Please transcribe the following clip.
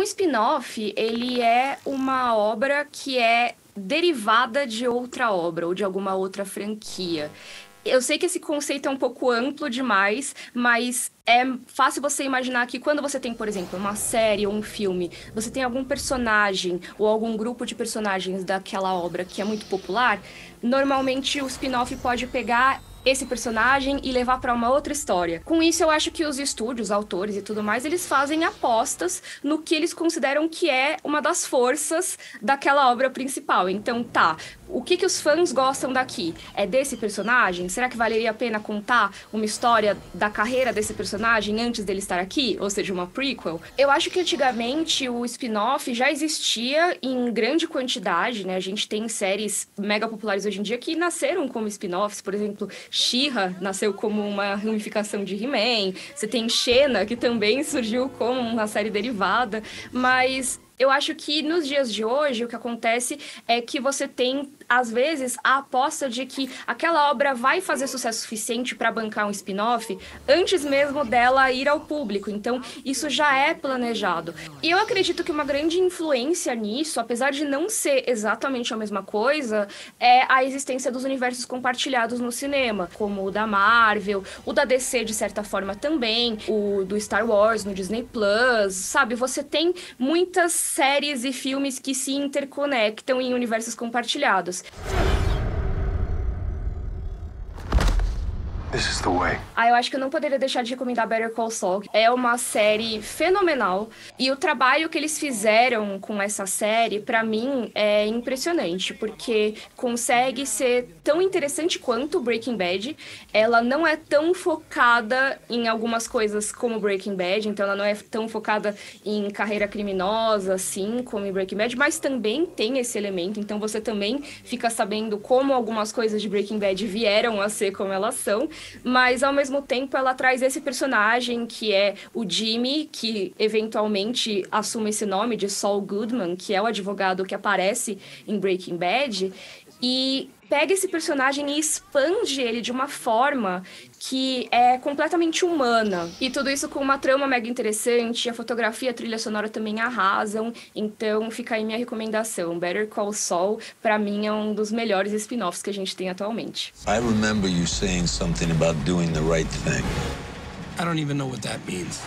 Um spin-off, ele é uma obra que é derivada de outra obra ou de alguma outra franquia. Eu sei que esse conceito é um pouco amplo demais, mas é fácil você imaginar que quando você tem, por exemplo, uma série ou um filme, você tem algum personagem ou algum grupo de personagens daquela obra que é muito popular, normalmente o spin-off pode pegar esse personagem e levar para uma outra história. Com isso, eu acho que os estúdios, autores e tudo mais, eles fazem apostas no que eles consideram que é uma das forças daquela obra principal. Então, tá, o que, que os fãs gostam daqui? É desse personagem? Será que valeria a pena contar uma história da carreira desse personagem antes dele estar aqui? Ou seja, uma prequel? Eu acho que antigamente o spin-off já existia em grande quantidade, né? A gente tem séries mega populares hoje em dia que nasceram como spin-offs, por exemplo, She-Ra nasceu como uma ramificação de He-Man, você tem Xena, que também surgiu como uma série derivada, mas eu acho que nos dias de hoje o que acontece é que você tem às vezes, a aposta de que aquela obra vai fazer sucesso suficiente para bancar um spin-off antes mesmo dela ir ao público. Então, isso já é planejado. E eu acredito que uma grande influência nisso, apesar de não ser exatamente a mesma coisa, é a existência dos universos compartilhados no cinema, como o da Marvel, o da DC de certa forma também, o do Star Wars no Disney Plus, sabe? Você tem muitas séries e filmes que se interconectam em universos compartilhados. This is the way. Ah, eu acho que eu não poderia deixar de recomendar Better Call Saul. É uma série fenomenal e o trabalho que eles fizeram com essa série, para mim, é impressionante, porque consegue ser tão interessante quanto Breaking Bad. Ela não é tão focada em algumas coisas como Breaking Bad, então ela não é tão focada em carreira criminosa assim como em Breaking Bad, mas também tem esse elemento, então você também fica sabendo como algumas coisas de Breaking Bad vieram a ser como elas são mas ao mesmo tempo ela traz esse personagem que é o Jimmy, que eventualmente assume esse nome de Saul Goodman, que é o advogado que aparece em Breaking Bad, e pega esse personagem e expande ele de uma forma que é completamente humana. E tudo isso com uma trama mega interessante, a fotografia e a trilha sonora também arrasam. Então fica aí minha recomendação. Better Call Saul, para mim, é um dos melhores spin-offs que a gente tem atualmente. I remember you saying something about doing the right thing. I don't even know what that means.